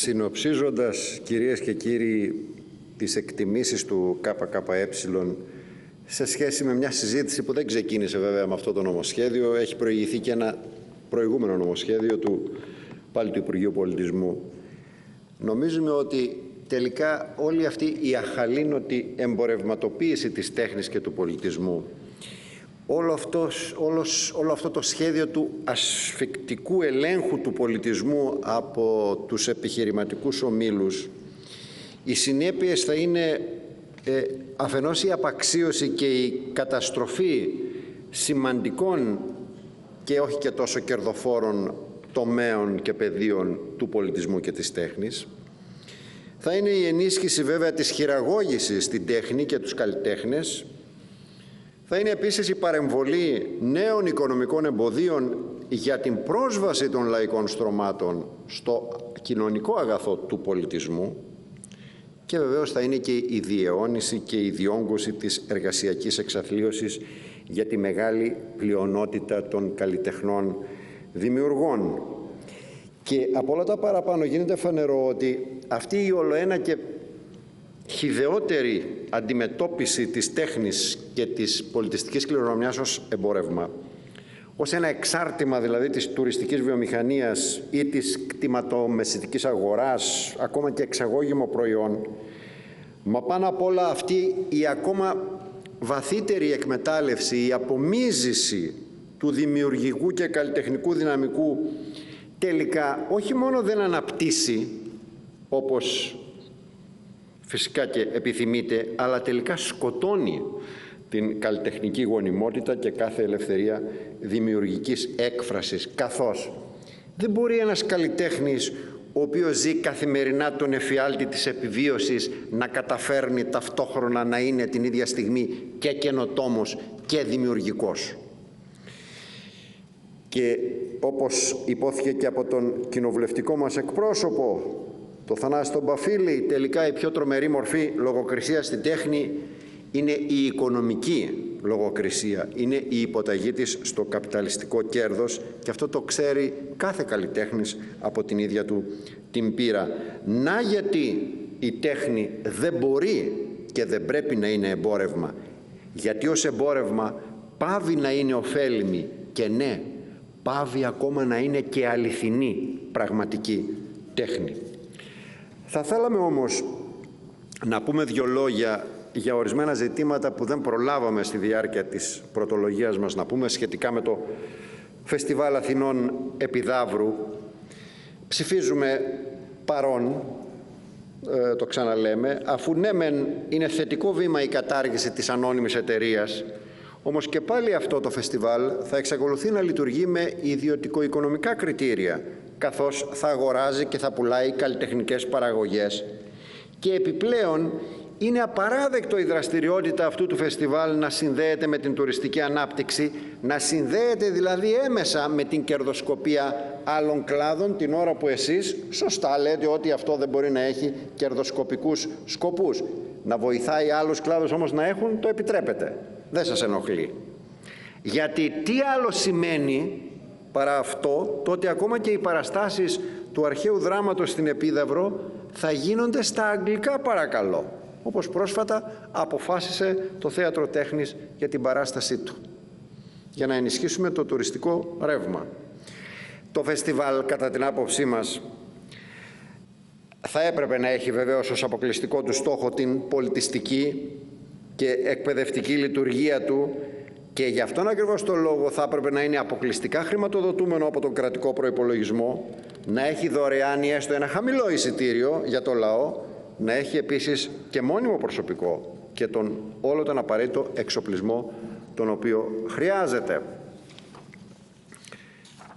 Συνοψίζοντας, κυρίες και κύριοι, τις εκτιμήσεις του ΚΚΕ σε σχέση με μια συζήτηση που δεν ξεκίνησε βέβαια με αυτό το νομοσχέδιο, έχει προηγηθεί και ένα προηγούμενο νομοσχέδιο του πάλι του Υπουργείου Πολιτισμού. Νομίζουμε ότι τελικά όλη αυτή η αχαλήνωτη εμπορευματοποίηση της τέχνης και του πολιτισμού όλο, αυτός, όλος, όλο αυτό το σχέδιο του ασφικτικού ελέγχου του πολιτισμού από τους επιχειρηματικούς ομίλους οι συνέπειες θα είναι ε, αφενός η απαξίωση και η καταστροφή σημαντικών και όχι και τόσο κερδοφόρων τομέων και πεδίων του πολιτισμού και της τέχνης. Θα είναι η ενίσχυση βέβαια της χειραγώγησης στην τέχνη και τους καλλιτέχνες. Θα είναι επίσης η παρεμβολή νέων οικονομικών εμποδίων για την πρόσβαση των λαϊκών στρωμάτων στο κοινωνικό αγαθό του πολιτισμού και βεβαίως θα είναι και η διαιώνιση και η διόγκωση της εργασιακής εξαθλίωσης για τη μεγάλη πλειονότητα των καλλιτεχνών δημιουργών. Και από όλα τα παραπάνω γίνεται φανερό ότι αυτή η ολοένα και χιδεότερη αντιμετώπιση της τέχνης και της πολιτιστικής κληρονομιάς ως εμπόρευμα, ως ένα εξάρτημα δηλαδή της τουριστικής βιομηχανίας ή της κτηματομεσητικής αγοράς, ακόμα και εξαγώγημο προϊόν, μα πάνω απ' όλα αυτή η ακόμα βαθύτερη εκμετάλλευση, η απομίζηση του δημιουργικού και καλλιτεχνικού δυναμικού τελικά όχι μόνο δεν αναπτύσσει όπως φυσικά και επιθυμείτε, αλλά τελικά σκοτώνει την καλλιτεχνική γονιμότητα και κάθε ελευθερία δημιουργικής έκφρασης, καθώς δεν μπορεί ένας καλλιτέχνης ο οποίος ζει καθημερινά τον εφιάλτη της επιβίωσης να καταφέρνει ταυτόχρονα να είναι την ίδια στιγμή και καινοτόμος και δημιουργικός. Και όπως υπόθηκε και από τον κοινοβουλευτικό μας εκπρόσωπο, το Θανάση τον Παφίλη, τελικά η πιο τρομερή μορφή λογοκρισίας στην τέχνη είναι η οικονομική λογοκρισία, είναι η υποταγή της στο καπιταλιστικό κέρδος και αυτό το ξέρει κάθε καλλιτέχνης από την ίδια του την πείρα. Να γιατί η τέχνη δεν μπορεί και δεν πρέπει να είναι εμπόρευμα, γιατί ως εμπόρευμα πάβει να είναι ωφέλιμη και ναι, πάβει ακόμα να είναι και αληθινή πραγματική τέχνη. Θα θέλαμε όμως να πούμε δυο λόγια για ορισμένα ζητήματα που δεν προλάβαμε στη διάρκεια της πρωτολογίας μας να πούμε σχετικά με το Φεστιβάλ Αθηνών Επιδαύρου. Ψηφίζουμε παρόν, ε, το ξαναλέμε, αφού ναι μεν είναι θετικό βήμα η κατάργηση της ανώνυμης εταιρείας, όμως και πάλι αυτό το φεστιβάλ θα εξακολουθεί να λειτουργεί με ιδιωτικο-οικονομικά κριτήρια, καθώς θα αγοράζει και θα πουλάει καλλιτεχνικές παραγωγές. Και επιπλέον είναι απαράδεκτο η δραστηριότητα αυτού του φεστιβάλ να συνδέεται με την τουριστική ανάπτυξη, να συνδέεται δηλαδή έμεσα με την κερδοσκοπία άλλων κλάδων την ώρα που εσείς σωστά λέτε ότι αυτό δεν μπορεί να έχει κερδοσκοπικούς σκοπούς. Να βοηθάει άλλους κλάδους όμως να έχουν, το επιτρέπετε. Δεν σας ενοχλεί. Γιατί τι άλλο σημαίνει παρά αυτό, τότε ακόμα και οι παραστάσεις του αρχαίου δράματος στην Επίδαυρο θα γίνονται στα αγγλικά παρακαλώ όπως πρόσφατα αποφάσισε το Θέατρο Τέχνης για την παράστασή του για να ενισχύσουμε το τουριστικό ρεύμα. Το φεστιβάλ κατά την άποψή μας θα έπρεπε να έχει βεβαίως ως αποκλειστικό του στόχο την πολιτιστική και εκπαιδευτική λειτουργία του και γι' αυτόν ακριβώς το λόγο θα έπρεπε να είναι αποκλειστικά χρηματοδοτούμενο από τον κρατικό προϋπολογισμό, να έχει δωρεάν ή έστω ένα χαμηλό εισιτήριο για το λαό να έχει επίσης και μόνιμο προσωπικό και τον όλο τον απαραίτητο εξοπλισμό τον οποίο χρειάζεται.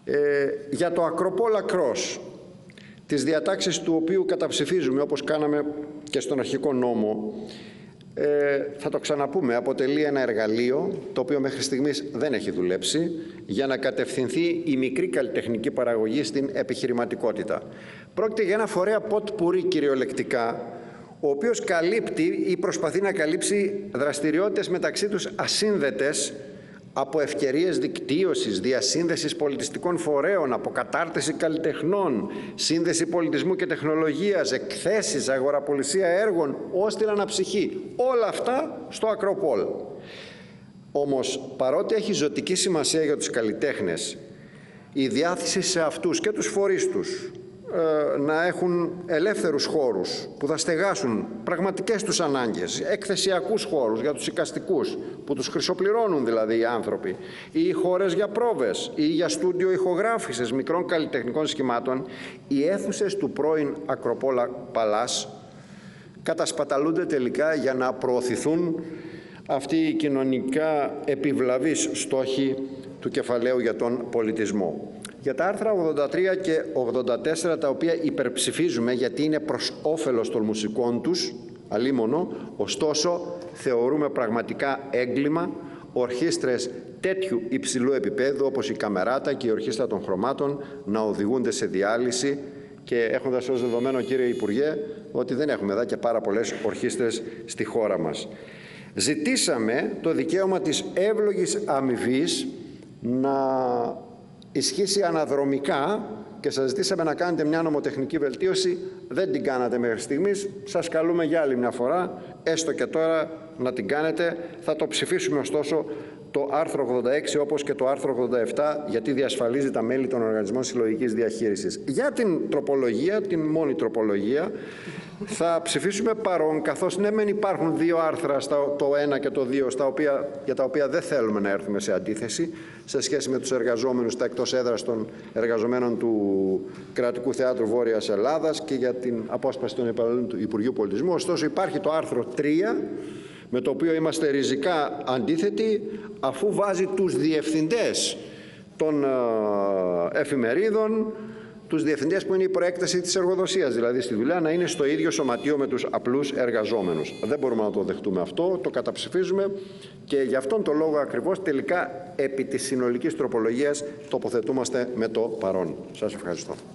Ε, για το Ακροπόλα Κρός, τις διατάξεις του οποίου καταψηφίζουμε όπως κάναμε και στον αρχικό νόμο, ε, θα το ξαναπούμε, αποτελεί ένα εργαλείο το οποίο μέχρι στιγμής δεν έχει δουλέψει για να κατευθυνθεί η μικρή καλλιτεχνική παραγωγή στην επιχειρηματικότητα. Πρόκειται για ένα φορέα ποτ πουρί κυριολεκτικά ο οποίος καλύπτει ή προσπαθεί να καλύψει δραστηριότητες μεταξύ τους ασύνδετες από ευκαιρίες δικτύωσης, διασύνδεσης πολιτιστικών φορέων, από κατάρτιση καλλιτεχνών, σύνδεση πολιτισμού και τεχνολογίας, εκθέσεις, αγοραπολισία έργων, ως την αναψυχή. Όλα αυτά στο Ακροπόλ. Όμως, παρότι έχει ζωτική σημασία για τους καλλιτέχνες, η διάθεση σε αυτούς και τους φορείς τους ε, να έχουν ελεύθερους χώρους που θα στεγάσουν πραγματικές τους ανάγκες, εκθεσιακούς χώρους για τους οικαστικούς που τους χρυσοπληρώνουν δηλαδή οι άνθρωποι ή χώρες για πρόβες ή για στούντιο ηχογράφησης μικρών καλλιτεχνικών σχημάτων οι αίθουσες του πρώην Ακροπόλα Παλάς κατασπαταλούνται τελικά για να προωθηθούν αυτοί οι κοινωνικά επιβλαβείς στόχοι του κεφαλαίου για τον πολιτισμό. Για τα άρθρα 83 και 84 τα οποία υπερψηφίζουμε γιατί είναι προς όφελος των μουσικών τους, αλίμονο, ωστόσο θεωρούμε πραγματικά έγκλημα ορχήστρες τέτοιου υψηλού επίπεδου όπως η Καμεράτα και η Ορχήστρα των Χρωμάτων να οδηγούνται σε διάλυση και έχοντας ως δεδομένο κύριε Υπουργέ ότι δεν έχουμε εδώ και πάρα πολλές ορχήστρες στη χώρα μας. Ζητήσαμε το δικαίωμα της εύλογης αμοιβής να ισχύσει αναδρομικά και σας ζητήσαμε να κάνετε μια νομοτεχνική βελτίωση, δεν την κάνατε μέχρι στιγμής, σας καλούμε για άλλη μια φορά, έστω και τώρα να την κάνετε. Θα το ψηφίσουμε ωστόσο το άρθρο 86 όπως και το άρθρο 87 γιατί διασφαλίζει τα μέλη των οργανισμών συλλογικής διαχείρισης. Για την τροπολογία, την μόνη τροπολογία, θα ψηφίσουμε παρόν καθώς ναι μεν υπάρχουν δύο άρθρα, το 1 και το 2, στα οποία, για τα οποία δεν θέλουμε να έρθουμε σε αντίθεση σε σχέση με τους εργαζόμενους τα εκτός έδρας των εργαζομένων του Κρατικού Θεάτρου Βόρειας Ελλάδας και για την απόσπαση των υπαλλήλων του Υπουργείου Πολιτισμού. Ωστόσο υπάρχει το άρθρο 3 με το οποίο είμαστε ριζικά αντίθετοι αφού βάζει τους διευθυντές των ε, εφημερίδων τους διευθυντές που είναι η προέκταση της εργοδοσίας, δηλαδή στη δουλειά να είναι στο ίδιο σωματείο με τους απλούς εργαζόμενους. Δεν μπορούμε να το δεχτούμε αυτό, το καταψηφίζουμε και γι' αυτόν τον λόγο ακριβώς τελικά επί της συνολικής τροπολογίας τοποθετούμαστε με το παρόν. Σας ευχαριστώ.